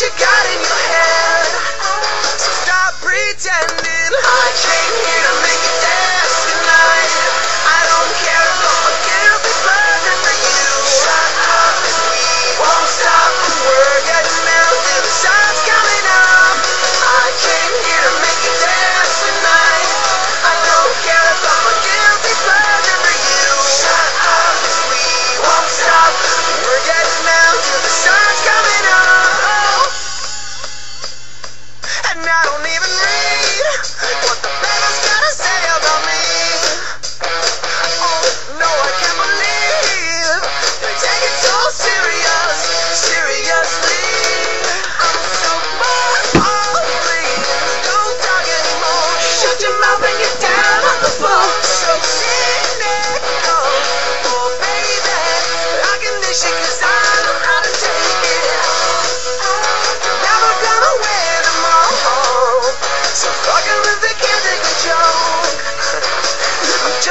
you got in your head. Stop pretending I came here.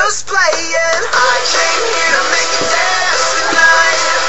Just playing. I came here to make you dance tonight.